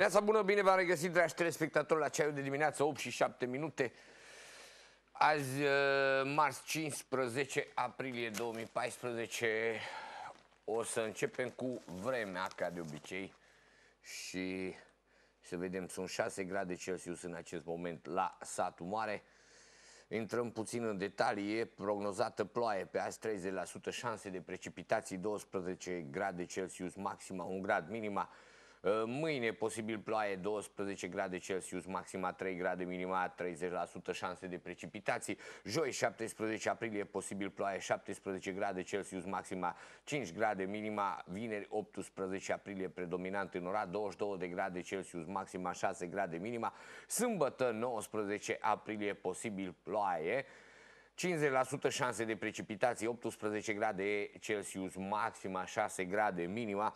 Neața bună, bine v-am regăsit, dragi telespectatori, la ceaiul de dimineață, 8 și 7 minute. Azi, uh, marți 15 aprilie 2014, o să începem cu vremea, ca de obicei, și să vedem, sunt 6 grade Celsius în acest moment la satul mare. Intrăm puțin în detalii, e prognozată ploaie pe azi 30% șanse de precipitații, 12 grade Celsius maxima, 1 grad minima, Uh, mâine posibil ploaie 12 grade Celsius, maxima 3 grade, minima 30% șanse de precipitații. Joi 17 aprilie posibil ploaie 17 grade Celsius, maxima 5 grade, minima vineri 18 aprilie predominant în ora 22 de grade Celsius, maxima 6 grade, minima. Sâmbătă 19 aprilie posibil ploaie 50% șanse de precipitații, 18 grade Celsius, maxima 6 grade, minima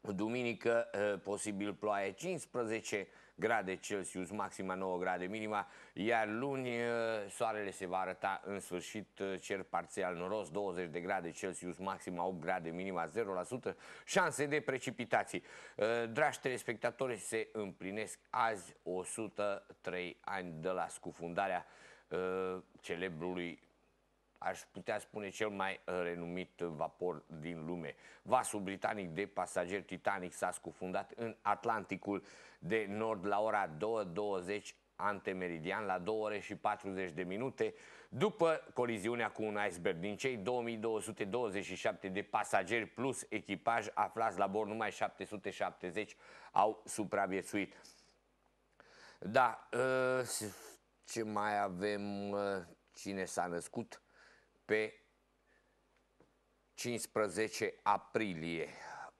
Duminică, posibil ploaie 15 grade Celsius, maxima 9 grade minima, iar luni soarele se va arăta în sfârșit cer parțial noros, 20 de grade Celsius, maxima 8 grade minima, 0%, șanse de precipitații. Dragi telespectatori, se împlinesc azi 103 ani de la scufundarea celebrului aș putea spune, cel mai uh, renumit vapor din lume. Vasul britanic de pasageri Titanic s-a scufundat în Atlanticul de Nord la ora 2.20 antemeridian la 2 ore și 40 de minute după coliziunea cu un iceberg. Din cei 2227 de pasageri plus echipaj aflați la bord, numai 770 au supraviețuit. Da, uh, ce mai avem? Uh, cine s-a născut? Pe 15 aprilie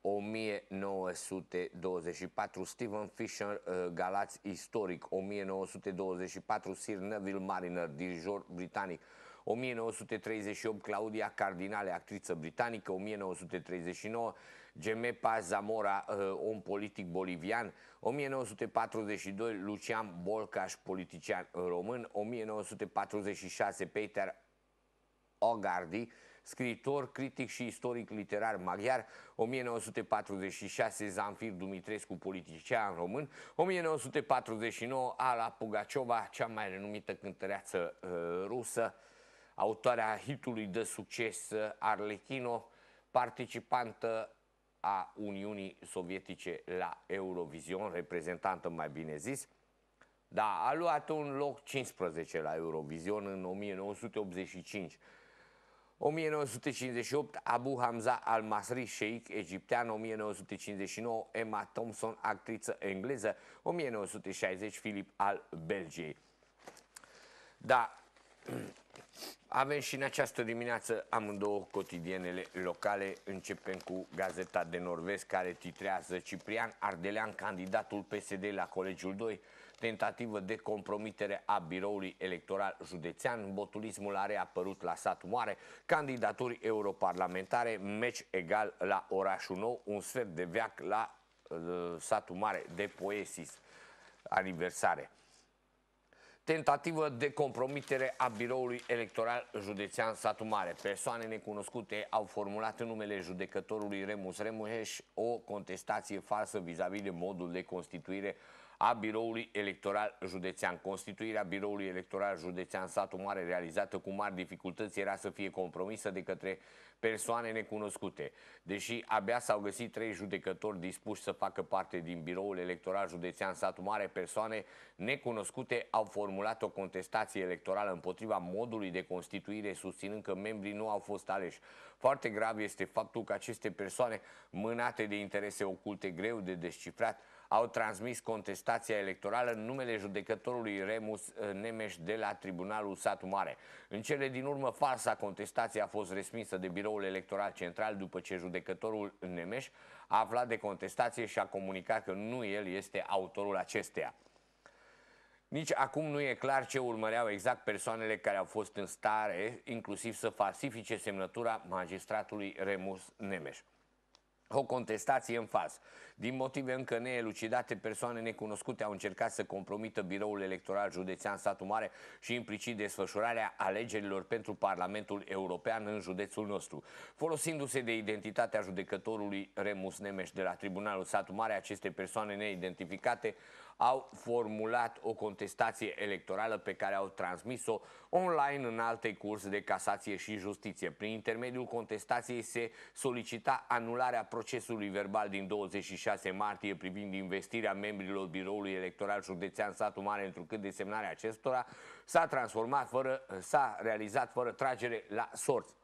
1924, Stephen Fisher, uh, Galați istoric, 1924, Sir Neville Mariner, dirijor britanic, 1938, Claudia Cardinale, actriță britanică, 1939, Gemepa Zamora, uh, om politic bolivian, 1942, Lucian Bolcaș, politician român, 1946, Peter Ogardi, scriitor, critic și istoric literar maghiar, 1946 Zanfir Dumitrescu, politician român, 1949 Ala Pugaciova, cea mai renumită cântăreață uh, rusă, autoarea hitului de succes uh, Arlechino, participantă a Uniunii Sovietice la Eurovision, reprezentantă mai bine zis, da, a luat un loc 15 la Eurovision în 1985. 1958, Abu Hamza al-Masri, sheikh egiptean, 1959, Emma Thompson, actriță engleză, 1960, Philip al Belgiei. Da, avem și în această dimineață amândouă cotidienele locale. Începem cu Gazeta de Nord-Vest care titrează Ciprian Ardelean, candidatul PSD la Colegiul 2, tentativă de compromitere a biroului electoral județean, botulismul a reapărut la satul mare, candidaturi europarlamentare, meci egal la orașul nou, un sfert de veac la uh, satul mare de Poesis, aniversare. Tentativă de compromitere a biroului electoral județean Satul Mare. Persoane necunoscute au formulat în numele judecătorului Remus Remuheș o contestație falsă vis-a-vis -vis de modul de constituire a biroului electoral județean. Constituirea biroului electoral județean Satul Mare realizată cu mari dificultăți era să fie compromisă de către persoane necunoscute. Deși abia s-au găsit trei judecători dispuși să facă parte din biroul electoral județean Satul Mare, persoane necunoscute au formulat o contestație electorală împotriva modului de constituire, susținând că membrii nu au fost aleși. Foarte grav este faptul că aceste persoane, mânate de interese oculte greu de descifrat, au transmis contestația electorală în numele judecătorului Remus uh, Nemeș de la Tribunalul Satu Mare. În cele din urmă, falsa contestație a fost respinsă de Biroul Electoral Central după ce judecătorul Nemeș a aflat de contestație și a comunicat că nu el este autorul acesteia. Nici acum nu e clar ce urmăreau exact persoanele care au fost în stare, inclusiv să falsifice semnătura magistratului Remus Nemeș. O contestație în fals. Din motive încă neelucidate, persoane necunoscute au încercat să compromită biroul electoral județean Satu Mare și implicit desfășurarea alegerilor pentru Parlamentul European în județul nostru. Folosindu-se de identitatea judecătorului Remus Nemes de la Tribunalul Satu Mare, aceste persoane neidentificate au formulat o contestație electorală pe care au transmis-o online în alte curs de casație și justiție. Prin intermediul contestației se solicita anularea procesului verbal din 26 martie privind investirea membrilor biroului electoral județean Satu Mare, întrucât desemnarea acestora s-a transformat fără, s-a realizat fără tragere la sorți.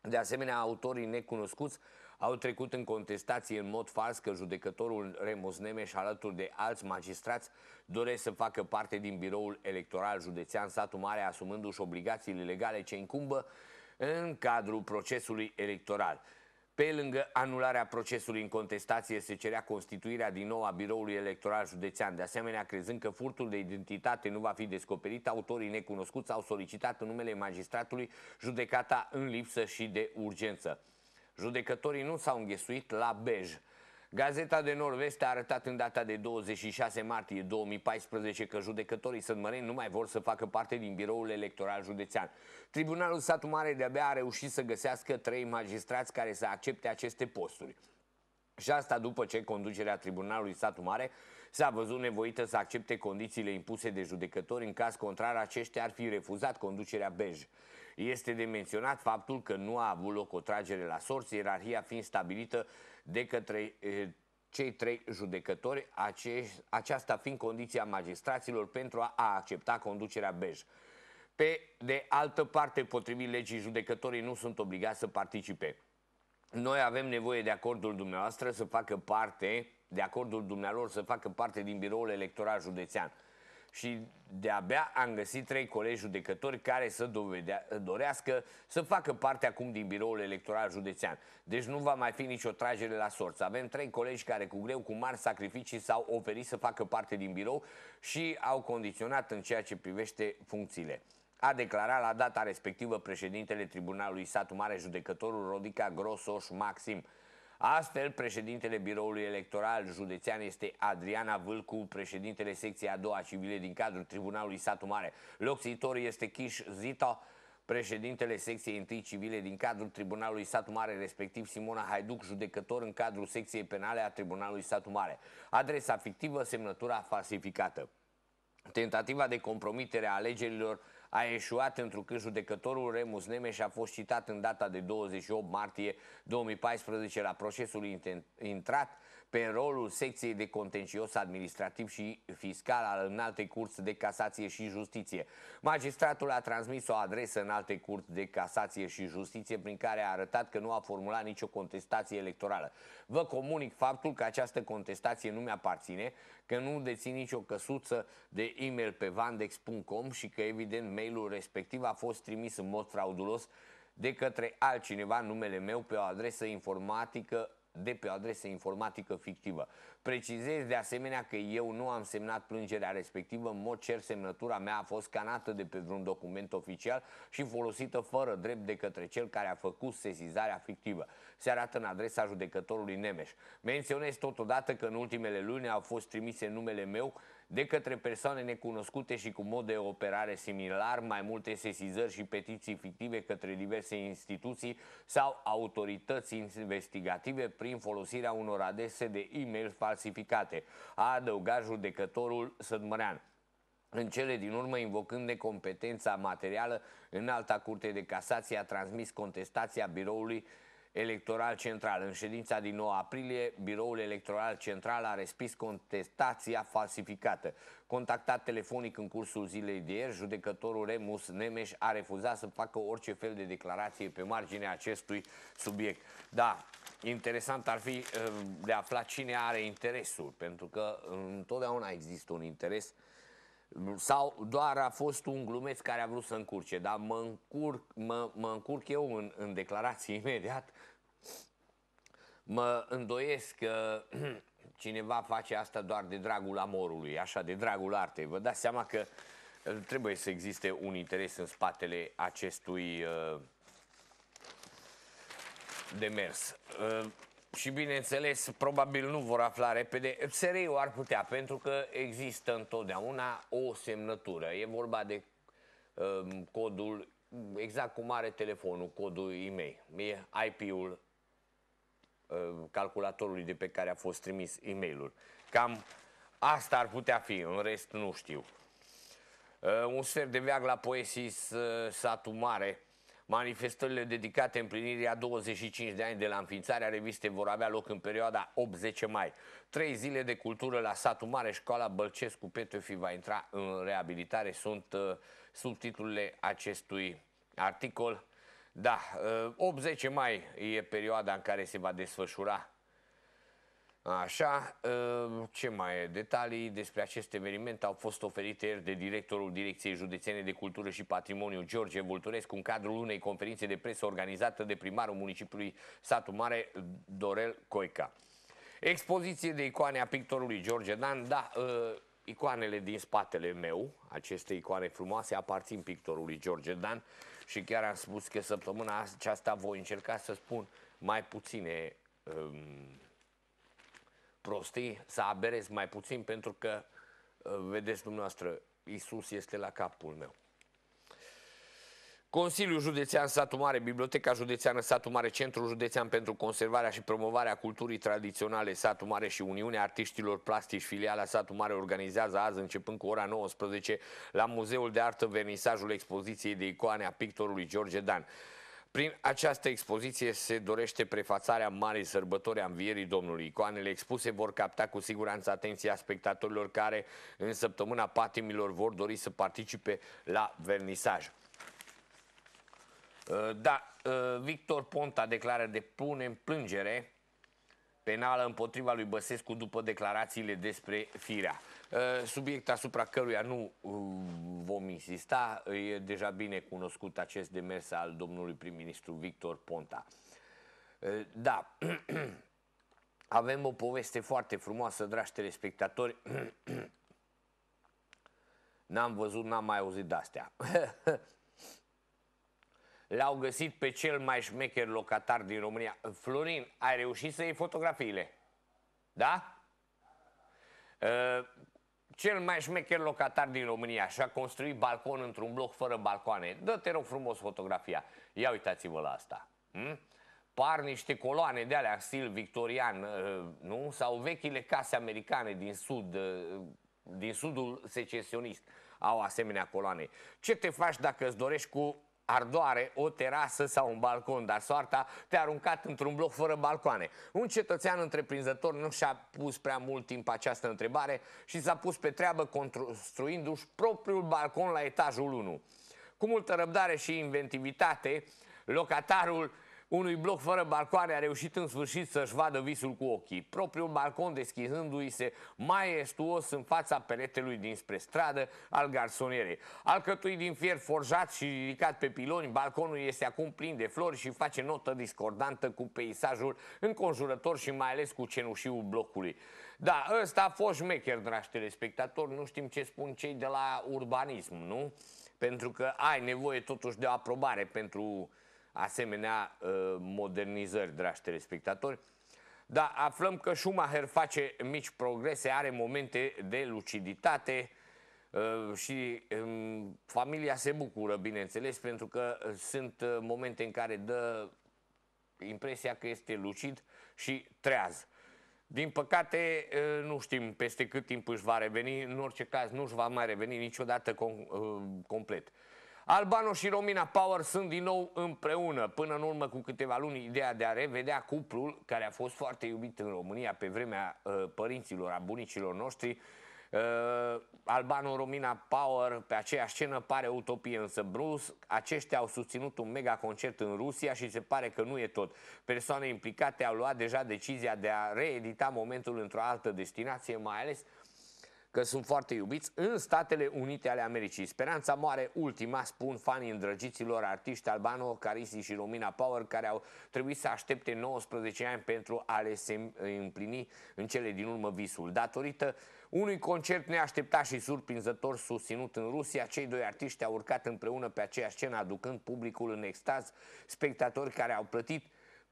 De asemenea, autorii necunoscuți au trecut în contestație în mod fals că judecătorul Remus Nemes alături de alți magistrați doresc să facă parte din biroul electoral județean Satu Mare asumându-și obligațiile legale ce incumbă în cadrul procesului electoral. Pe lângă anularea procesului în contestație, se cerea constituirea din nou a biroului electoral județean. De asemenea, crezând că furtul de identitate nu va fi descoperit, autorii necunoscuți au solicitat în numele magistratului judecata în lipsă și de urgență. Judecătorii nu s-au înghesuit la Bej. Gazeta de Nord-Vest a arătat în data de 26 martie 2014 că judecătorii sădmăreni nu mai vor să facă parte din biroul electoral județean. Tribunalul Satu Mare de-abia a reușit să găsească trei magistrați care să accepte aceste posturi. Și asta după ce conducerea Tribunalului Satu Mare s-a văzut nevoită să accepte condițiile impuse de judecători, în caz contrar aceștia ar fi refuzat conducerea Bej. Este de menționat faptul că nu a avut loc o tragere la sorți, ierarhia fiind stabilită de către e, cei trei judecători, aceasta fiind condiția magistraților pentru a, a accepta conducerea Bej. Pe de altă parte, potrivit legii, judecătorii nu sunt obligați să participe. Noi avem nevoie de acordul dumneavoastră să facă parte, de acordul dumnealor să facă parte din biroul electoral județean și de-abia am găsit trei colegi judecători care să dovedea, dorească să facă parte acum din biroul electoral județean. Deci nu va mai fi nicio tragere la sorți. Avem trei colegi care cu greu, cu mari sacrificii s-au oferit să facă parte din birou și au condiționat în ceea ce privește funcțiile. A declarat la data respectivă președintele Tribunalului Satu Mare, judecătorul Rodica Grosoș Maxim. Astfel, președintele biroului electoral județean este Adriana Vâlcu, președintele secției a doua civile din cadrul Tribunalului Satu Mare. Locțitor este Chiș Zito, președintele secției întâi civile din cadrul Tribunalului Satu Mare, respectiv Simona Haiduc, judecător în cadrul secției penale a Tribunalului Satu Mare. Adresa fictivă, semnătura falsificată. Tentativa de compromitere a alegerilor a eșuat întrucât judecătorul Remus Nemes a fost citat în data de 28 martie 2014 la procesul intrat pe rolul secției de contencios administrativ și fiscal al înaltei curți de casație și justiție. Magistratul a transmis o adresă în alte curți de casație și justiție prin care a arătat că nu a formulat nicio contestație electorală. Vă comunic faptul că această contestație nu mi-aparține, că nu dețin nicio căsuță de e-mail pe vandex.com și că evident mailul respectiv a fost trimis în mod fraudulos de către altcineva numele meu pe o adresă informatică de pe o adresă informatică fictivă. Precizez de asemenea că eu nu am semnat plângerea respectivă, în mod cer semnătura mea a fost scanată de pe vreun document oficial și folosită fără drept de către cel care a făcut sesizarea fictivă. Se arată în adresa judecătorului Nemeș. Menționez totodată că în ultimele luni au fost trimise numele meu de către persoane necunoscute și cu mod de operare similar, mai multe sesizări și petiții fictive către diverse instituții sau autorități investigative prin folosirea unor adrese de e-mail falsificate, a adăugat judecătorul Sădmărean. În cele din urmă, invocând necompetența materială, în alta curte de casație a transmis contestația biroului Electoral Central. În ședința din 9 aprilie, Biroul Electoral Central a respins contestația falsificată. Contactat telefonic în cursul zilei de ieri, judecătorul Remus Nemes a refuzat să facă orice fel de declarație pe marginea acestui subiect. Da, interesant ar fi uh, de aflat cine are interesul, pentru că întotdeauna există un interes sau doar a fost un glumeț care a vrut să încurce, dar mă încurc, mă, mă încurc eu în, în declarație imediat. Mă îndoiesc că cineva face asta doar de dragul amorului, așa, de dragul artei. Vă dați seama că uh, trebuie să existe un interes în spatele acestui uh, demers. Uh, și bineînțeles, probabil nu vor afla repede. SRI-ul ar putea, pentru că există întotdeauna o semnătură. E vorba de um, codul, exact cum are telefonul, codul e-mail. E IP-ul uh, calculatorului de pe care a fost trimis e-mailul. Cam asta ar putea fi, în rest nu știu. Uh, un sfert de veag la Poesis, uh, satul mare, Manifestările dedicate împlinirii a 25 de ani de la înființarea revistei vor avea loc în perioada 8-10 mai. Trei zile de cultură la satul mare, școala Bălcescu Petefi va intra în reabilitare. Sunt uh, subtitlurile acestui articol. Da, uh, 8-10 mai e perioada în care se va desfășura Așa, ă, ce mai e? Detalii despre acest eveniment au fost oferite ieri de directorul Direcției Județene de Cultură și Patrimoniu, George Vulturescu, în cadrul unei conferințe de presă organizată de primarul municipiului Satu Mare, Dorel Coica. Expoziție de icoane a pictorului George Dan, da, ă, icoanele din spatele meu, aceste icoane frumoase, aparțin pictorului George Dan și chiar am spus că săptămâna aceasta voi încerca să spun mai puține um, prostii, să aberez mai puțin pentru că, uh, vedeți dumneavoastră, Isus este la capul meu. Consiliul Județean Satu Mare, Biblioteca Județeană Satu Mare, Centrul Județean pentru Conservarea și Promovarea Culturii Tradiționale Satu Mare și Uniunea Artiștilor Plastici, filiala Satu Mare, organizează azi, începând cu ora 19, la Muzeul de Artă vernisajul expoziției de icoane a pictorului George Dan. Prin această expoziție se dorește prefațarea marii sărbători a învierii Domnului. Icoanele expuse vor capta cu siguranță atenția spectatorilor care în săptămâna patimilor vor dori să participe la vernisaj. Uh, da, uh, Victor Ponta declară de pune în plângere penală împotriva lui Băsescu după declarațiile despre firea. Uh, subiect asupra căruia nu uh, vom insista, e deja bine cunoscut acest demers al domnului prim-ministru Victor Ponta. Uh, da, avem o poveste foarte frumoasă, dragi telespectatori. N-am văzut, n-am mai auzit de-astea. L-au găsit pe cel mai șmecher locatar din România. Florin, ai reușit să iei fotografiile? Da? cel mai șmecher locatar din România și-a construit balcon într-un bloc fără balcoane. Dă-te rog frumos fotografia. Ia uitați-vă la asta. Hm? Par niște coloane de alea, stil victorian, uh, nu? Sau vechile case americane din sud, uh, din sudul secesionist au asemenea coloane. Ce te faci dacă îți dorești cu ardoare, o terasă sau un balcon, dar soarta te-a aruncat într-un bloc fără balcoane. Un cetățean întreprinzător nu și-a pus prea mult timp această întrebare și s-a pus pe treabă construindu-și propriul balcon la etajul 1. Cu multă răbdare și inventivitate, locatarul unui bloc fără balcoane a reușit în sfârșit să-și vadă visul cu ochii. Propriul balcon deschizându-i se maestuos în fața peretelui dinspre stradă al garsonierei. Alcătuit din fier forjat și ridicat pe piloni, balconul este acum plin de flori și face notă discordantă cu peisajul înconjurător și mai ales cu cenușiul blocului. Da, ăsta a fost șmecher, dragi telespectatori, nu știm ce spun cei de la urbanism, nu? Pentru că ai nevoie totuși de o aprobare pentru asemenea uh, modernizări, dragi telespectatori. Da, aflăm că Schumacher face mici progrese, are momente de luciditate uh, și um, familia se bucură, bineînțeles, pentru că uh, sunt momente în care dă impresia că este lucid și treaz. Din păcate, nu știm peste cât timp își va reveni, în orice caz nu își va mai reveni niciodată com complet. Albano și Romina Power sunt din nou împreună. Până în urmă cu câteva luni, ideea de a revedea cuplul, care a fost foarte iubit în România pe vremea uh, părinților, a bunicilor noștri, Uh, Albano Romina Power pe aceeași scenă pare utopie, însă Bruce, aceștia au susținut un mega concert în Rusia și se pare că nu e tot. Persoane implicate au luat deja decizia de a reedita momentul într-o altă destinație, mai ales uh, că sunt foarte iubiți în Statele Unite ale Americii. Speranța moare ultima, spun fanii îndrăgiților artiști Albano, Carisi și Romina Power, care au trebuit să aștepte 19 ani pentru a le se împlini în cele din urmă visul. Datorită unui concert neașteptat și surprinzător susținut în Rusia, cei doi artiști au urcat împreună pe aceeași scenă, aducând publicul în extaz, spectatori care au plătit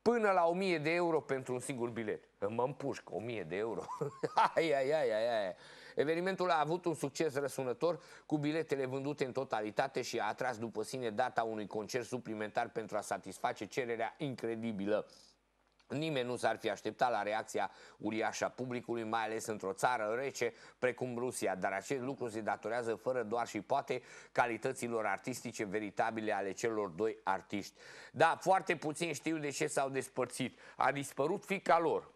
până la 1000 de euro pentru un singur bilet. Mă împușc, 1000 de euro. ai, ai, ai, ai, ai. Evenimentul a avut un succes răsunător cu biletele vândute în totalitate și a atras după sine data unui concert suplimentar pentru a satisface cererea incredibilă. Nimeni nu s-ar fi așteptat la reacția uriașă a publicului, mai ales într-o țară rece precum Rusia, dar acest lucru se datorează fără doar și poate calităților artistice veritabile ale celor doi artiști. Da, foarte puțin știu de ce s-au despărțit. A dispărut fica lor,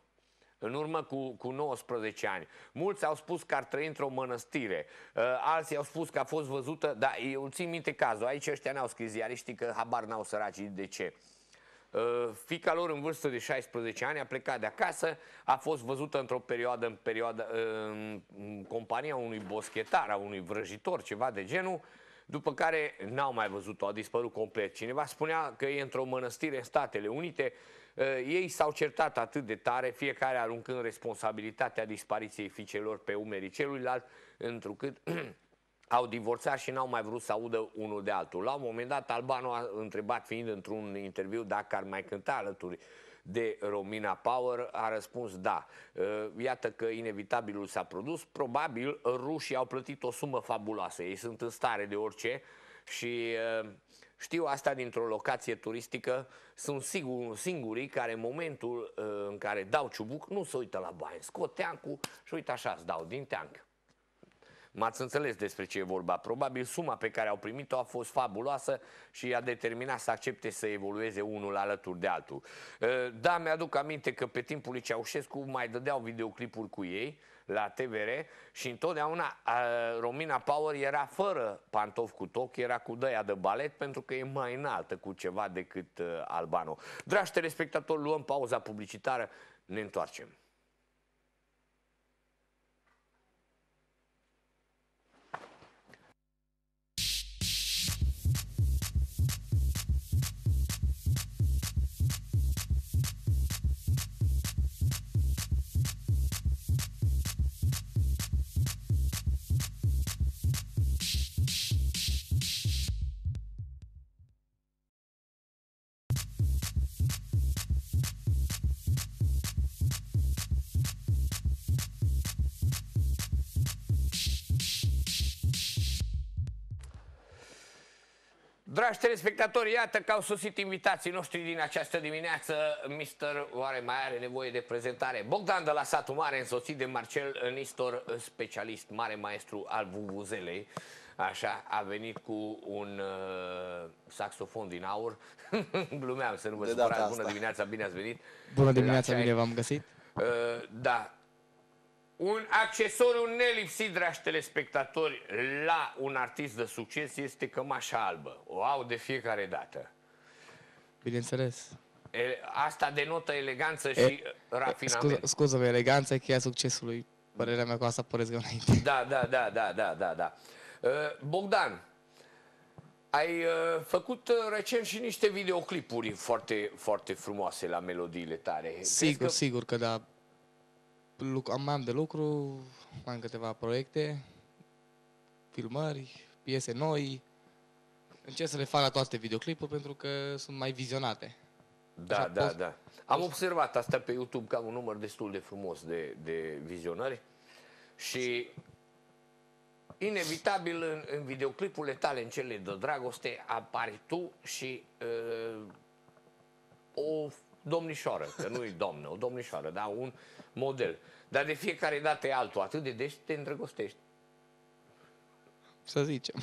în urmă cu, cu 19 ani. Mulți au spus că ar trăi într-o mănăstire, uh, alții au spus că a fost văzută, dar eu țin minte cazul, aici ăștia n-au scris ziariștii că habar n-au săracii de ce. Uh, fica lor în vârstă de 16 ani a plecat de acasă, a fost văzută într-o perioadă în, perioadă, uh, în compania unui boschetar, a unui vrăjitor, ceva de genul, după care n-au mai văzut-o, a dispărut complet. Cineva spunea că e într-o mănăstire în Statele Unite, uh, ei s-au certat atât de tare, fiecare aruncând responsabilitatea dispariției fiicelor pe umerii celuilalt, întrucât au divorțat și n-au mai vrut să audă unul de altul. La un moment dat, Albano a întrebat, fiind într-un interviu, dacă ar mai cânta alături de Romina Power, a răspuns da. Uh, iată că inevitabilul s-a produs. Probabil rușii au plătit o sumă fabuloasă. Ei sunt în stare de orice și uh, știu asta dintr-o locație turistică. Sunt sigur, singurii care în momentul uh, în care dau ciubuc nu se uită la bani. Scot teancul și uite așa îți dau din teanc. M-ați înțeles despre ce e vorba. Probabil suma pe care au primit-o a fost fabuloasă și i-a determinat să accepte să evolueze unul alături de altul. Uh, da, mi-aduc aminte că pe timpul lui Ceaușescu mai dădeau videoclipuri cu ei la TVR și întotdeauna uh, Romina Power era fără pantof cu toc, era cu dăia de balet pentru că e mai înaltă cu ceva decât uh, Albano. Dragi telespectatori, luăm pauza publicitară, ne întoarcem. Dragi telespectatori, iată că au sosit invitații noștri din această dimineață. Mister, oare mai are nevoie de prezentare? Bogdan de la satul mare, însoțit de Marcel Nistor, specialist, mare maestru al vuvuzelei. Așa, a venit cu un uh, saxofon din aur. Glumeam să nu vă supărați. Bună dimineața, bine ați venit. Bună dimineața, bine v-am găsit. Uh, da, un accesoriu nelipsit, dragi telespectatori, la un artist de succes este cămașa albă. O au de fiecare dată. Bineînțeles. E, asta denotă eleganță și e, rafinament. Scuză, scuză eleganța e cheia succesului. Părerea mea cu asta poresc înainte. Da, da, da, da, da, da, da. Bogdan, ai făcut recent și niște videoclipuri foarte, foarte frumoase la melodiile tale. Sigur, că... sigur că da am mai am de lucru, mai am câteva proiecte, filmări, piese noi. Încerc să le fac la toate videoclipuri pentru că sunt mai vizionate. Da, Așa, da, post, da. Am post... observat asta pe YouTube că am un număr destul de frumos de, de vizionări și inevitabil în, în videoclipurile tale, în cele de dragoste, apari tu și uh, o domnișoară, că nu e domnă, o domnișoară, da, un model. Dar de fiecare dată e altul, atât de des te îndrăgostești. Să zicem.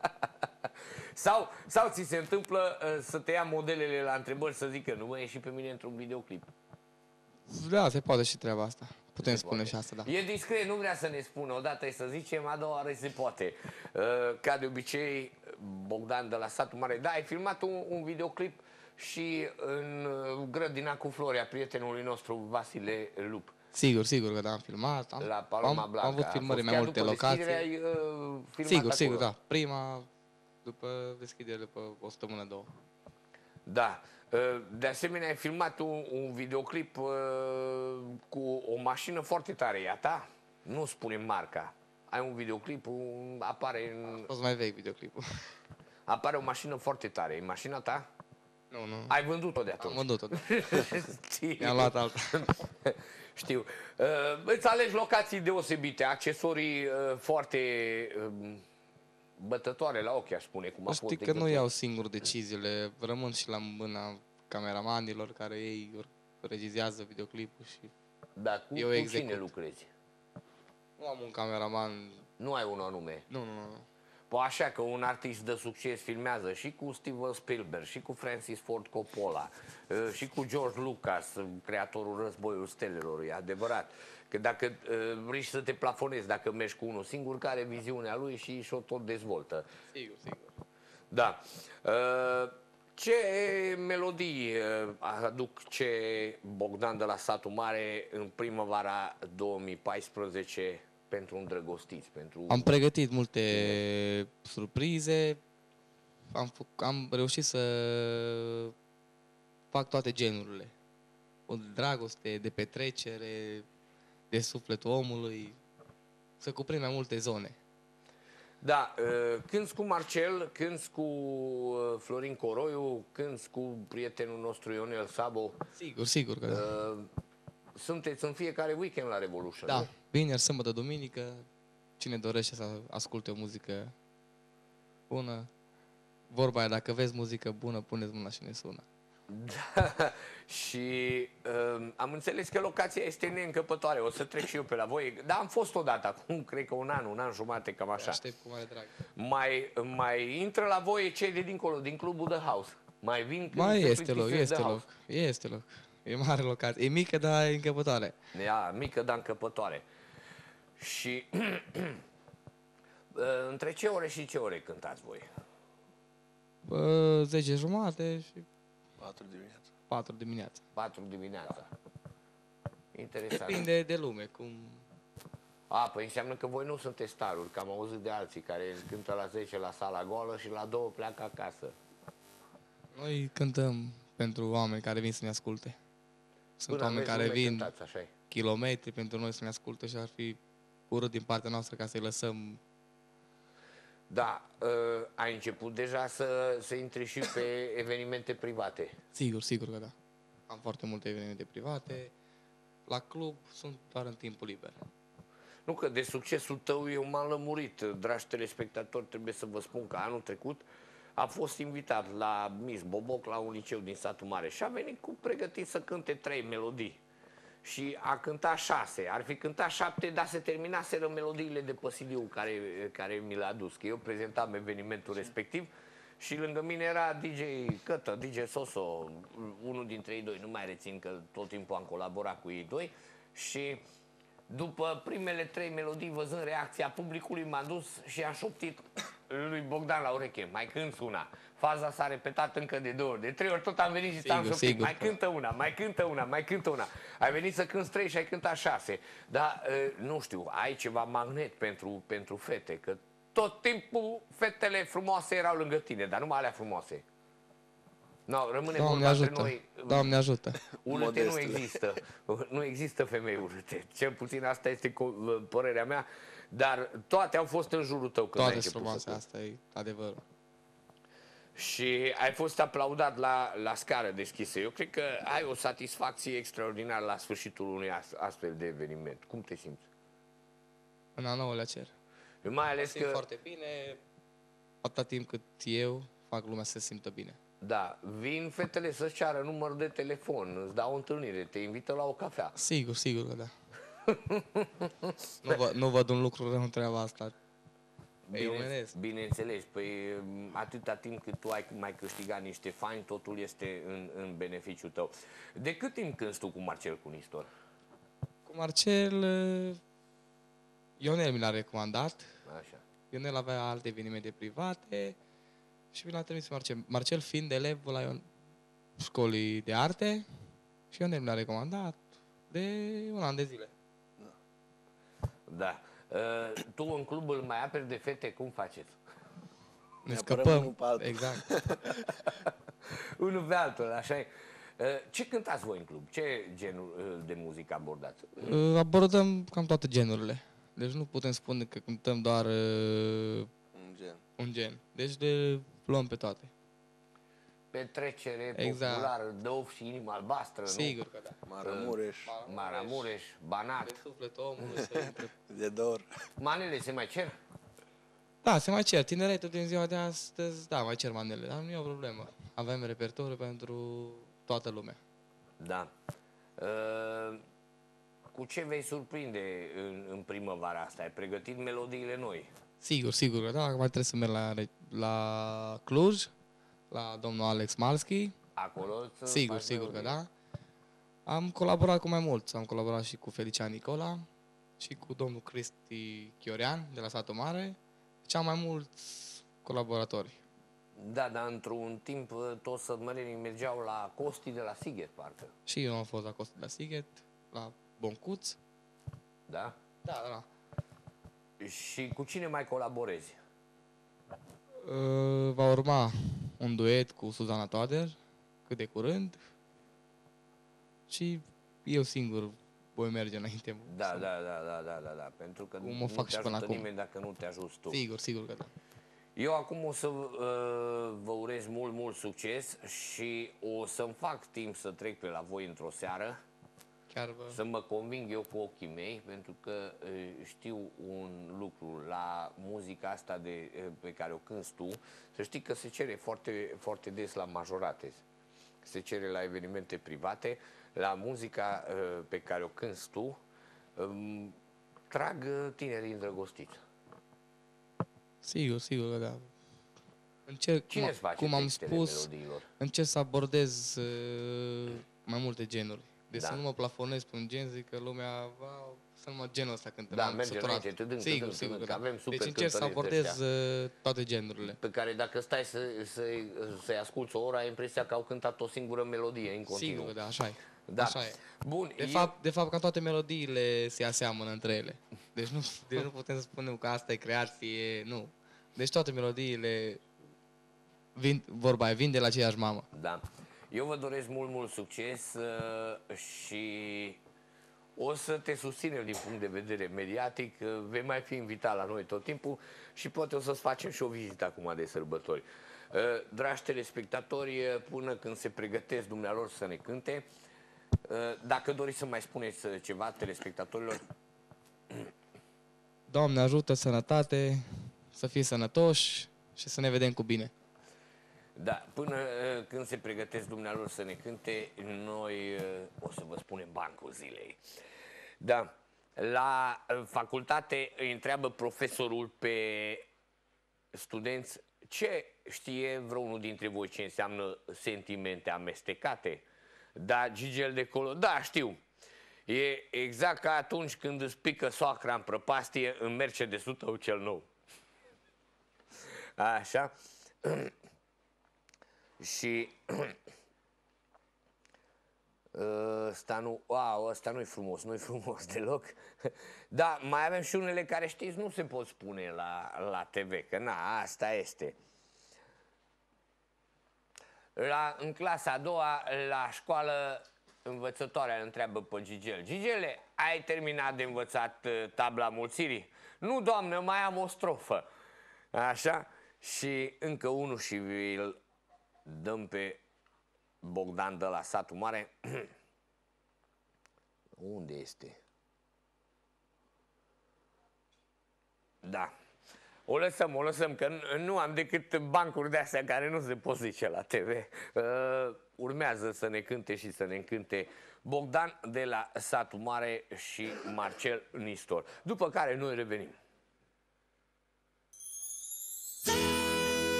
sau, sau ți se întâmplă uh, să te ia modelele la întrebări să zică nu mai e și pe mine într-un videoclip. Da, se poate și treaba asta. Putem se spune poate. și asta, da. E discret, nu vrea să ne spună. Odată e să zicem, a doua oară se poate. Uh, ca de obicei, Bogdan de la satul mare. Da, ai filmat un, un videoclip și în uh, grădina cu Floria, prietenului nostru Vasile Lup. Sigur, sigur că da, am filmat. Am, la Paloma am, am avut filmări mai multe locații. Ai, uh, sigur, acolo. sigur, da. Prima, după deschidere, după o săptămână, două. Da. Uh, de asemenea, ai filmat un, un videoclip uh, cu o mașină foarte tare, e a ta? Nu spune marca. Ai un videoclip, un, apare în... A fost mai vechi videoclipul. Apare o mașină foarte tare. E mașina ta? Nu, nu. Ai vândut-o de atunci. Am vândut-o. da. Știi? Mi-am luat alta. Știu. Uh, îți alegi locații deosebite, accesorii uh, foarte uh, bătătoare la ochi, aș spune, cum a Știi fost. de că nu exemplu. iau singur deciziile, rămân și la mâna cameramanilor care ei regizează videoclipul și Da, cu, Eu cu execut. cine lucrezi? nu am un cameraman, Nu ai un anume. nu, nu, nu. Nu. Păi așa că un artist de succes filmează și cu Steven Spielberg, și cu Francis Ford Coppola, uh, și cu George Lucas, uh, creatorul Războiul Stelelor, e adevărat. Că dacă uh, riști să te plafonezi, dacă mergi cu unul singur, care are viziunea lui și și-o tot dezvoltă. Sigur, sigur. Da. Uh, Ce melodii uh, aduc ce Bogdan de la Satul Mare în primăvara 2014 pentru îndrăgostiți? Pentru... Am pregătit multe surprize, am, făc, am reușit să fac toate genurile. O de dragoste, de petrecere, de sufletul omului, să cuprind mai multe zone. Da, uh, cânți cu Marcel, cânți cu uh, Florin Coroiu, cânți cu prietenul nostru Ionel Sabo. Sigur, sigur că da. Uh, Sunteți în fiecare weekend la Revolution, Da, nu? Vineri, sâmbătă, duminică, cine dorește să asculte o muzică bună, vorba aia, dacă vezi muzică bună, puneți mâna și ne sună. Da, și uh, am înțeles că locația este neîncăpătoare. O să trec și eu pe la voi. Da, am fost odată, acum cred că un an, un an jumate, cam așa. Aștept cu mare drag. Mai, mai intră la voi cei de dincolo, din clubul The House. Mai vin când Mai se este loc, plictisesc este The loc, House. este loc. E mare locație. E mică, dar e încăpătoare. Ea, mică, dar încăpătoare. Și uh, între ce ore și ce ore cântați voi? Bă, 10 jumate și 4 dimineața. 4 dimineața. 4 dimineața. Interesant. Depinde de lume, cum... A, păi înseamnă că voi nu sunteți staruri, că am auzit de alții care cântă la 10 la sala goală și la 2 pleacă acasă. Noi cântăm pentru oameni care vin să ne asculte. Sunt Până oameni aveți care lume, vin Cântați, așa kilometri pentru noi să ne asculte și ar fi urât din partea noastră ca să-i lăsăm Da, uh, ai început deja să, să intri și pe evenimente private. Sigur, sigur că da. Am foarte multe evenimente private. La club sunt doar în timpul liber. Nu că de succesul tău eu m-am lămurit. Dragi telespectatori, trebuie să vă spun că anul trecut a fost invitat la Miss Boboc la un liceu din satul mare și a venit cu pregătit să cânte trei melodii. Și a cântat șase, ar fi cântat șapte, dar se terminaseră melodiile de Păsiliu care, care mi le-a adus. Că eu prezentam evenimentul respectiv și lângă mine era DJ Cătă, DJ Soso, unul dintre ei doi, nu mai rețin că tot timpul am colaborat cu ei doi și după primele trei melodii, văzând reacția publicului, m-am dus și am șoptit lui Bogdan la ureche. Mai cânt una. Faza s-a repetat încă de două ori. De trei ori tot am venit și ți-am Sigur, șoptit. sigur. Mai cântă una, mai cântă una, mai cântă una. Ai venit să cânti trei și ai cântat șase. Dar, uh, nu știu, ai ceva magnet pentru, pentru fete, că tot timpul fetele frumoase erau lângă tine, dar numai alea frumoase. No, rămâne Doamne vorba între ajută. noi. Doamne ajută. Urâte nu Modestele. există. Nu există femei urâte. Cel puțin asta este co- părerea mea. Dar toate au fost în jurul tău când ai Toate început sunt să frumoase, asta e adevărul. Și ai fost aplaudat la, la scară deschisă. Eu cred că ai o satisfacție extraordinară la sfârșitul unui as- astfel de eveniment. Cum te simți? În a nouălea cer. Eu mai ales Simt că, foarte bine, atâta timp cât eu fac lumea să se simtă bine. da, vin fetele să-ți ceară număr de telefon, îți dau o întâlnire, te invită la o cafea. Sigur, sigur că da. nu, vă, nu văd un lucru rău în treaba asta. E omenesc. bineînțeles, păi m, atâta timp cât tu ai mai câștigat niște fani, totul este în, în beneficiul tău. De cât timp cânti tu cu Marcel Cunistor? Cu Marcel, eh, Ionel mi l-a recomandat. Așa. Ionel avea alte evenimente private și mi l-a trimis Marcel. Marcel fiind elev la Ion... școlii de arte și Ionel mi l-a recomandat de un an de zile. Da. Uh, tu în club îl mai aperi de fete, cum faceți? Ne Ne apărăm scăpăm. unul pe altul. Exact. Unul pe altul, așa e. Uh, ce cântați voi în club? Ce genul uh, de muzică abordați? Uh, Abordăm cam toate genurile. Deci nu putem spune că cântăm doar uh, Un gen. un gen. Deci le luăm pe toate. Petrecere Exact. populară, dăuf și inima albastră, Sigur că da. Maramureș, nu? Maramureș, Banat. De suflet omul să intre. de dor. Manele se mai cer? Da, se mai cer. Tineretul din ziua de astăzi, da, mai cer manele, dar nu e o problemă. Avem repertoriu pentru toată lumea. Da. Uh, cu ce vei surprinde în, în primăvara asta? Ai pregătit melodiile noi? Sigur, sigur că da. Acum trebuie să merg la, la Cluj, la domnul Alex Malski. Acolo? să Sigur, faci sigur că melodii? da. Am colaborat cu mai mulți. Am colaborat și cu Felician Nicola și cu domnul Cristi Chiorean de la Satul Mare. Deci am mai mulți colaboratori. Da, dar într-un timp uh, toți sădmărenii mergeau la Costi de la Sighet, parcă. Și eu am fost la Costa de la Sighet, la Boncuț. Da? Da, da, da. Și cu cine mai colaborezi? Uh, va urma un duet cu Suzana Toader, cât de curând. Și eu singur voi merge înainte. Da, da, da, da, da, da, da. Pentru că Cum o nu fac te și până ajută acum. nimeni dacă nu te ajuți tu. Sigur, sigur că da. Eu acum o să uh, vă urez mult, mult succes și o să-mi fac timp să trec pe la voi într-o seară, Chiar vă... să mă conving eu cu ochii mei, pentru că uh, știu un lucru la muzica asta de, uh, pe care o cânti tu, să știi că se cere foarte, foarte des la majorate, se cere la evenimente private, la muzica uh, pe care o cânti tu, um, trag uh, tinerii îndrăgostiți. Sigur, sigur că da. Încerc, Cine cum, îți face cum am textele spus, melodiilor? încerc să abordez uh, mai multe genuri. Deci Da. să nu mă plafonez pe un gen, zic că lumea, wow, să numai genul ăsta cântă. Da, m-am merge săturat. înainte, tâdâng, Sigur, tâdâng, sigur tâdâng, că că da. avem super Deci încerc să cântăreți abordez de uh, toate genurile. pe care dacă stai să, să, să-i asculți o oră, ai impresia că au cântat o singură melodie în continuu. Sigur că da, așa e. Da. Așa e. Bun, De, eu, fapt, de fapt, ca toate melodiile se aseamănă între ele. Deci nu, deci nu putem să spunem că asta e creație, nu. Deci toate melodiile vin, vorba aia, vin de la aceeași mamă. da. Eu vă doresc mult, mult succes uh, și o să te susținem din punct de vedere mediatic, uh, vei mai fi invitat la noi tot timpul și poate o să-ți facem și o vizită acum de sărbători. Uh, Dragi telespectatori, uh, până când se pregătesc dumnealor să ne cânte, uh, dacă doriți să mai spuneți uh, ceva telespectatorilor, Doamne ajută, sănătate, să fii sănătoși și să ne vedem cu bine. Da, până uh, când se pregătesc dumnealor să ne cânte, noi uh, o să vă spunem bancul zilei. Da, la uh, facultate îi întreabă profesorul pe studenți ce știe vreunul dintre voi ce înseamnă sentimente amestecate. Da, Gigel de colo, da, știu. E exact ca atunci când îți pică soacra în prăpastie în Mercedes-ul tău cel nou. Așa. Și ăsta nu, wow, ăsta nu-i frumos, nu-i frumos deloc. Da, mai avem și unele care știți, nu se pot spune la, la TV, că na, asta este. La, în clasa a doua, la școală, învățătoarea îl întreabă pe Gigel. Gigele, ai terminat de învățat uh, tabla mulțirii? Nu, doamnă, mai am o strofă. Așa? Și încă unul și îl dăm pe Bogdan de la satul mare. Unde este? Da. O lăsăm, o lăsăm, că nu- nu am decât bancuri de astea care nu se pot zice la TV. Uh, urmează să ne cânte și să ne încânte Bogdan de la Satul Mare și Marcel Nistor. După care noi revenim.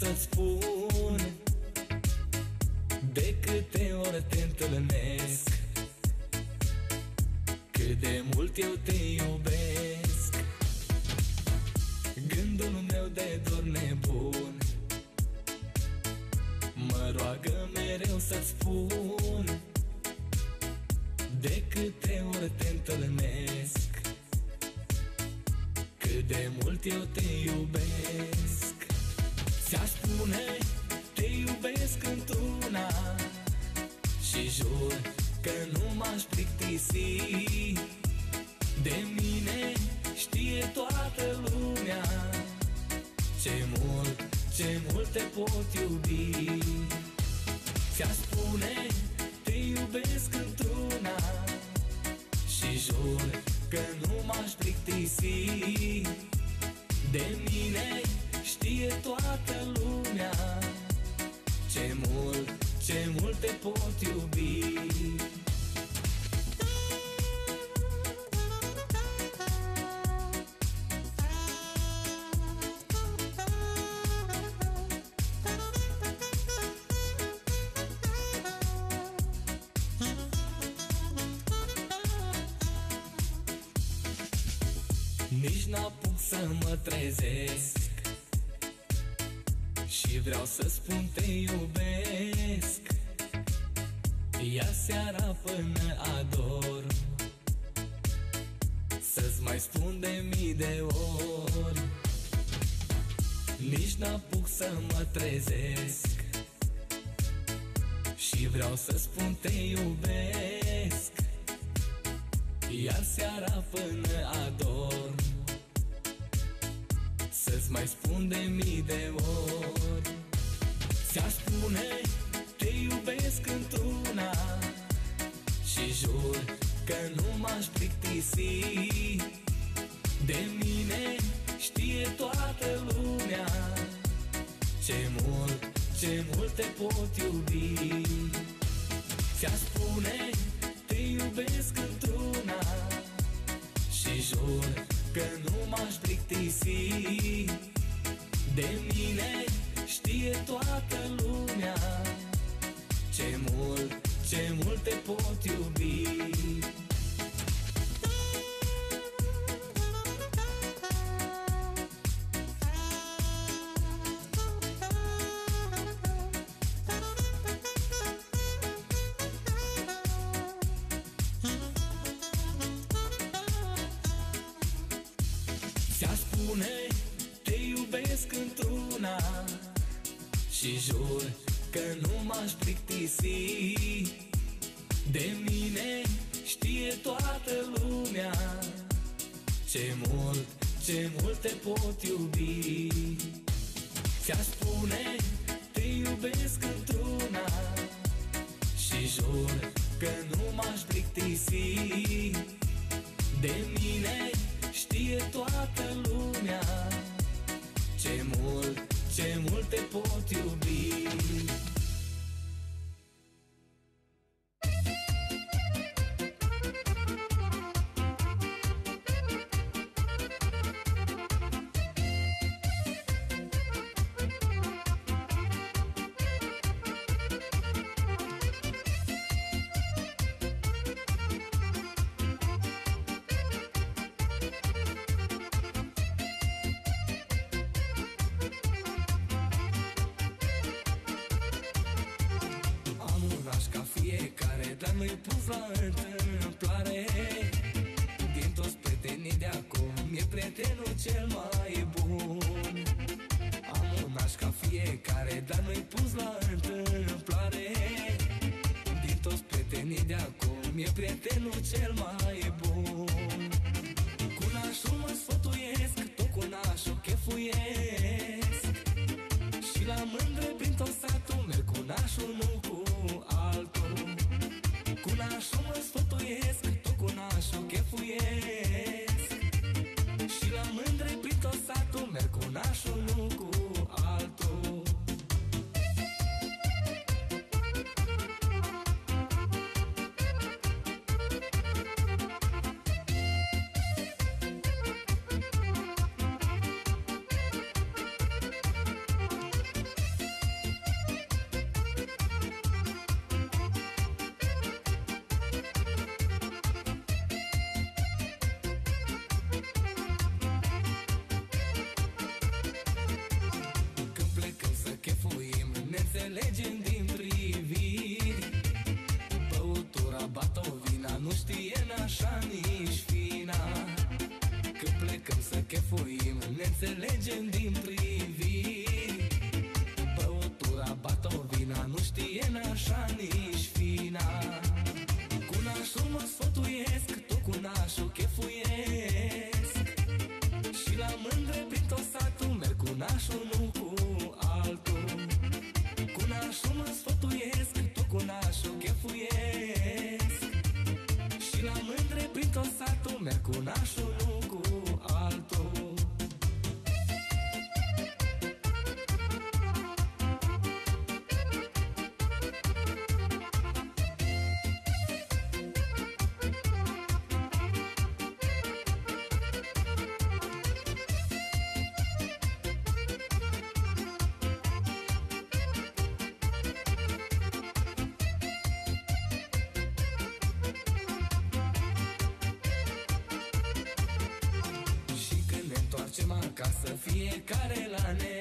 Mă roagă n-apuc să mă trezesc. Și vreau să spun te iubesc. Ia seara până ador. Să-ți mai spun de mii de ori. Nici n-apuc să mă trezesc. Și vreau să spun te iubesc. Iar seara până ador. Să-ți mai spun de mii de ori. Ți-aș spune te iubesc într-una Și jur că nu m-aș plictisi. De mine știe toată lumea Ce mult, ce mult te pot iubi. Ți-aș spune te iubesc într-una Și jur că nu m-aș plictisi De mine știe toată lumea Ce mult, ce mult te pot iubi Și jur că nu m-aș plictisi. De mine știe toată lumea Ce mult, ce mult te pot iubi fiecare Dar nu-i pus la întâmplare. Din toți prietenii de acum E prietenul cel mai bun. Am un naș ca fiecare Dar nu-i pus la întâmplare. Din toți prietenii de acum E prietenul cel mai bun. Cu nașul mă sfătuiesc Tot cu nașul chefuiesc Cu nașul mă sfătuiesc Tot cu nașul chefuiesc. Și la mândre prin tot satul Merg cu nașul, nu cu Fiecare la nevastă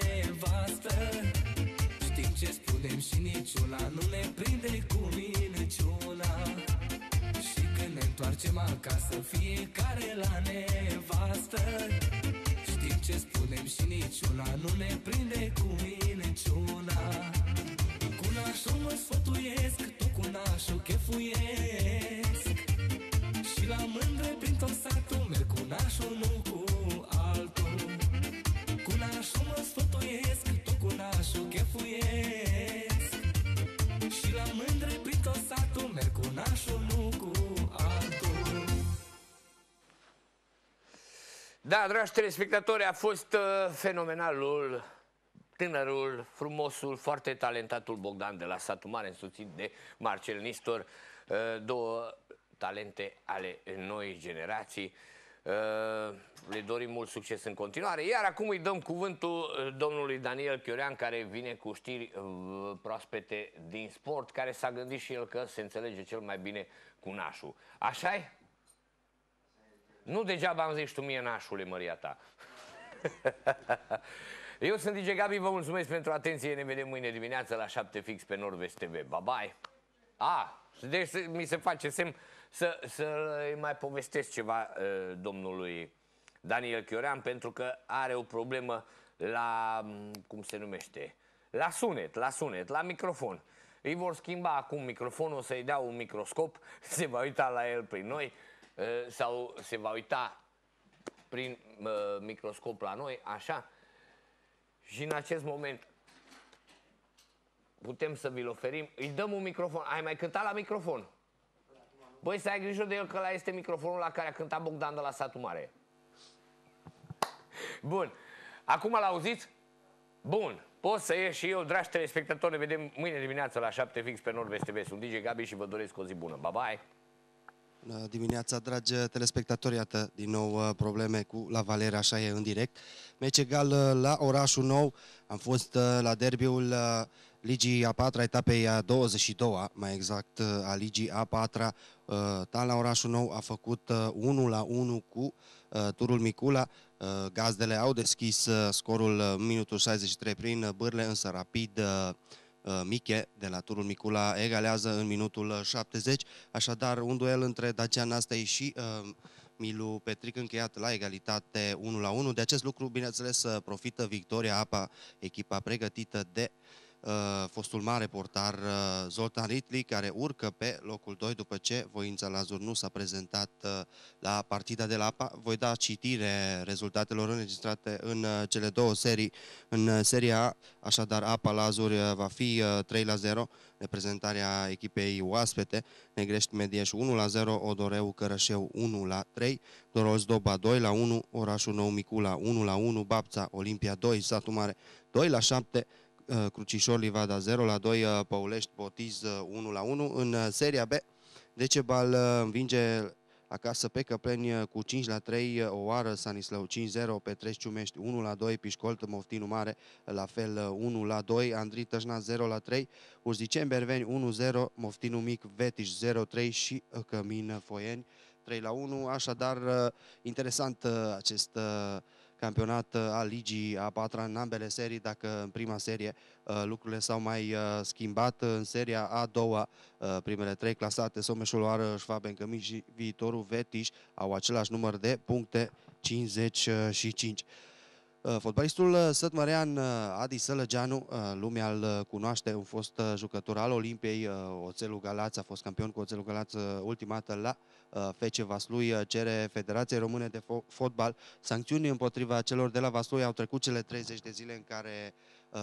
Da, dragi telespectatori, a fost uh, fenomenalul, tânărul, frumosul, foarte talentatul Bogdan de la Satul Mare, însuțit de Marcel Nistor, uh, două talente ale noi generații. Uh, le dorim mult succes în continuare. Iar acum îi dăm cuvântul uh, domnului Daniel Chiorean, care vine cu știri uh, proaspete din sport, care s-a gândit și el că se înțelege cel mai bine cu nașul. așa e? Nu degeaba am zis tu mie nașule, măria ta. Eu sunt DJ Gabi, vă mulțumesc pentru atenție. Ne vedem mâine dimineață la 7 fix pe Nordvest TV. Bye bye! A, deci se- mi se face semn să, să îi mai povestesc ceva uh, domnului Daniel Chiorean pentru că are o problemă la, m, cum se numește, la sunet, la sunet, la microfon. Îi vor schimba acum microfonul, o să-i dea un microscop, se va uita la el prin noi uh, sau se va uita prin uh, microscop la noi, așa. Și în acest moment putem să vi-l oferim. Îi dăm un microfon. Ai mai cântat la microfon? Băi, să ai grijă de el că ăla este microfonul la care a cântat Bogdan de la Satul Mare. Bun. Acum l-auziți? Bun. Pot să ies și eu, dragi telespectatori, ne vedem mâine dimineață la 7 fix pe Nordvest TV. Sunt DJ Gabi și vă doresc o zi bună. Bye bye! Bună dimineața, dragi telespectatori, iată din nou uh, probleme cu la Valera, așa e în direct. Meci egal uh, la orașul nou, am fost uh, la derbiul uh, Ligii a 4 etapei a 22 mai exact uh, a Ligii a 4 uh, Tan la orașul nou a făcut uh, 1 la 1 cu uh, turul Micula. Uh, Gazdele au deschis uh, scorul uh, minutul 63 prin uh, bârle, însă rapid uh, uh, Miche de la turul Micula egalează în minutul uh, 70, așadar un duel între Dacian Nastei și uh, Milu Petric încheiat la egalitate 1 la 1. De acest lucru, bineînțeles, uh, profită Victoria Apa, echipa pregătită de uh, fostul mare portar uh, Zoltan Ritli, care urcă pe locul 2 după ce Voința Lazur nu s-a prezentat uh, la partida de la APA. Voi da citire rezultatelor înregistrate în uh, cele două serii. În uh, seria A, așadar APA Lazur uh, va fi uh, 3 la 0, reprezentarea echipei oaspete, Negrești Medieș 1 la 0, Odoreu Cărășeu 1 la 3, Doroz Doba 2 la 1, Orașul Nou Micula 1 la 1, Bapța Olimpia 2, Satul Mare 2 la 7, uh, Crucișor Livada 0 la 2, uh, Păulești Botiz uh, 1 la 1. În uh, seria B, Decebal uh, învinge acasă pe Căpeni uh, cu 5 la 3, uh, Oară Sanislău 5-0, Petrești Ciumești 1 la 2, Pișcolt Moftinu Mare la fel uh, 1 la 2, Andrei Tășna 0 la 3, Urziceni Berveni 1-0, Moftinu Mic Vetiș 0-3 și uh, Cămin Foieni 3 la 1. Așadar, uh, interesant uh, acest uh, campionat uh, al Ligii a patra în ambele serii, dacă în prima serie uh, lucrurile s-au mai uh, schimbat. În seria a doua, uh, primele trei clasate, Someșul Oarăș, Șfaben Cămin și viitorul Vetiș, au același număr de puncte 55. Uh, Fotbalistul uh, sătmărean uh, Adi Sălăgeanu, uh, lumea îl uh, cunoaște, un fost uh, jucător al Olimpiei, uh, Oțelul Galați, a fost campion cu Oțelul Galați uh, ultima dată la uh, FC Vaslui, uh, cere Federației Române de Fo- Fotbal sancțiuni împotriva celor de la Vaslui. Au trecut cele 30 de zile în care uh,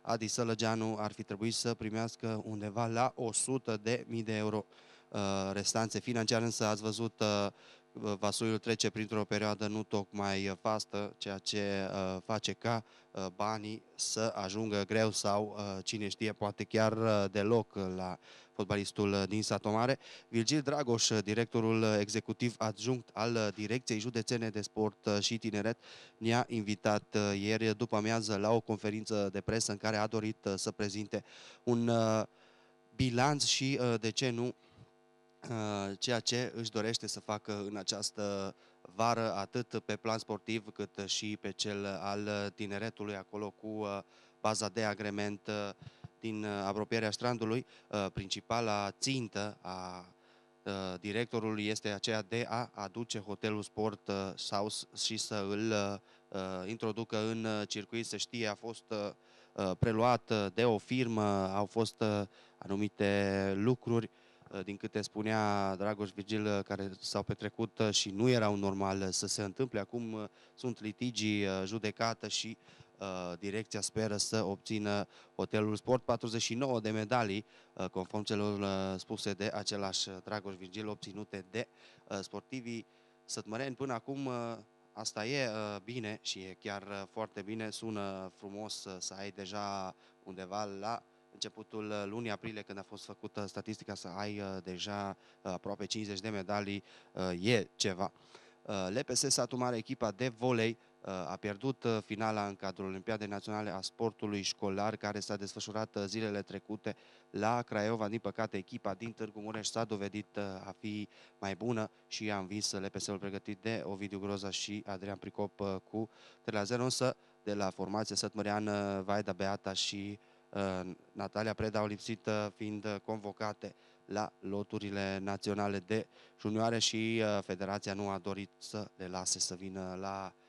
Adi Sălăgeanu ar fi trebuit să primească undeva la 100 de mii de euro uh, restanțe financiare, însă ați văzut uh, Vasuiul trece printr-o perioadă nu tocmai uh, fastă, ceea ce uh, face ca uh, banii să ajungă greu sau, uh, cine știe, poate chiar uh, deloc uh, la fotbalistul uh, din Satomare. Virgil Dragoș, uh, directorul uh, executiv adjunct al uh, Direcției Județene de Sport uh, și Tineret, ne-a invitat uh, ieri după amiază la o conferință de presă în care a dorit uh, să prezinte un uh, bilanț și, uh, de ce nu, uh, ceea ce își dorește să facă în această vară, atât pe plan sportiv cât și pe cel al tineretului, acolo cu uh, baza de agrement uh, din uh, apropierea strandului. Uh, Principala țintă a uh, directorului este aceea de a aduce hotelul sport uh, sau s- și să îl uh, uh, introducă în uh, circuit, să știe, a fost uh, uh, preluat uh, de o firmă, au fost uh, anumite lucruri uh, din câte spunea Dragoș Vigil, uh, care s-au petrecut uh, și nu erau normal uh, să se întâmple. Acum uh, sunt litigii, uh, judecată și uh, direcția speră să obțină hotelul sport 49 de medalii, uh, conform celor uh, spuse de același uh, Dragoș Vigil, obținute de uh, sportivii sătmăreni. Până acum uh, asta e uh, bine și e chiar uh, foarte bine, sună frumos uh, să ai deja undeva la începutul uh, lunii aprilie, când a fost făcută statistica, să ai uh, deja uh, aproape 50 de medalii, uh, e ceva. Uh, LPS Satu Mare, echipa de volei, uh, a pierdut uh, finala în cadrul Olimpiadei Naționale a Sportului Școlar, care s-a desfășurat uh, zilele trecute la Craiova. Din păcate, echipa din Târgu Mureș s-a dovedit uh, a fi mai bună și a învins LPS-ul pregătit de Ovidiu Groza și Adrian Pricop uh, cu 3 la 0, însă de la formația sătmăreană Vaida Beata și uh, Natalia Preda au lipsit uh, fiind uh, convocate la loturile naționale de junioare și uh, federația nu a dorit să le lase să vină la uh,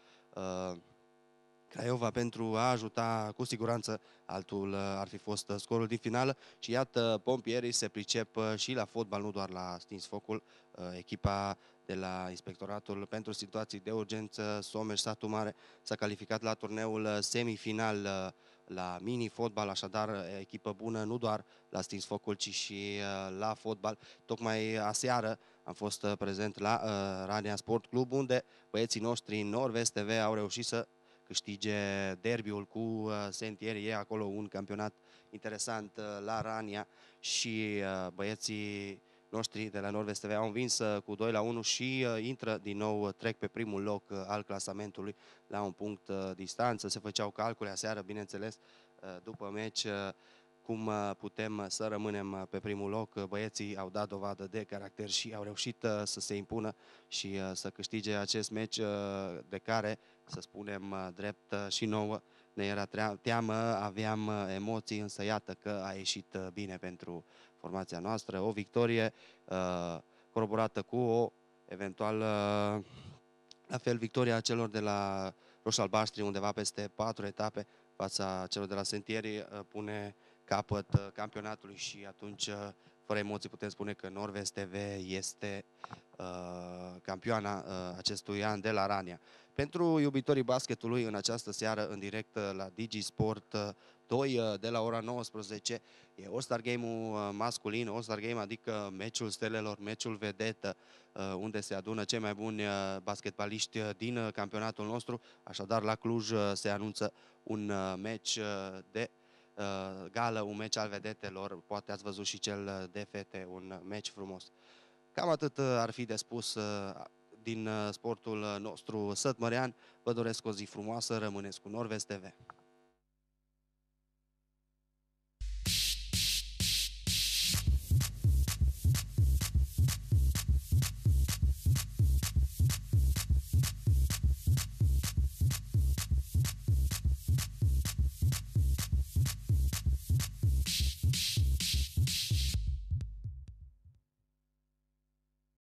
Craiova pentru a ajuta cu siguranță altul uh, ar fi fost uh, scorul din finală și iată pompierii se pricep uh, și la fotbal, nu doar la stins focul. Uh, Echipa de la Inspectoratul pentru Situații de Urgență Someș Satu Mare s-a calificat la turneul uh, semifinal uh, la mini-fotbal, așadar uh, echipă bună nu doar la stins focul, ci și uh, la fotbal. Tocmai aseară am fost uh, prezent la uh, Rania Sport Club, unde băieții noștri în Nord-Vest TV au reușit să câștige derbiul cu uh, Sentieri. E acolo un campionat interesant uh, la Rania și uh, băieții noștri de la Nord-Vest TV au învins uh, cu 2 la 1 și uh, intră din nou, uh, trec pe primul loc uh, al clasamentului la un punct uh, distanță. Se făceau calcule aseară, bineînțeles, uh, după meci, uh, cum uh, putem uh, să rămânem uh, pe primul loc. Uh, Băieții au dat dovadă de caracter și au reușit uh, să se impună și uh, să câștige acest meci uh, de care, să spunem uh, drept uh, și nouă, ne era trea- teamă, aveam uh, emoții, însă iată că a ieșit uh, bine pentru formația noastră. O victorie uh, coroborată cu o eventual, uh, la fel, victoria celor de la Roș-Albaștri, undeva peste patru etape, fața celor de la Sentieri, uh, pune capăt uh, campionatului și atunci, uh, fără emoții, putem spune că Norvest TV este uh, campioana uh, acestui an de la Rania. Pentru iubitorii basketului, în această seară, în direct uh, la Digi Sport uh, 2 uh, de la ora 19, e All-Star Game-ul uh, masculin, All-Star Game adică meciul stelelor, meciul vedetă, uh, unde se adună cei mai buni uh, basketbaliști uh, din uh, campionatul nostru. Așadar, la Cluj uh, se anunță un uh, meci uh, de uh, gală, un meci al vedetelor, poate ați văzut și cel uh, de fete, un uh, meci frumos. Cam atât uh, ar fi de spus uh, din uh, sportul uh, nostru sătmărean. Vă doresc o zi frumoasă, rămâneți cu Norvest TV.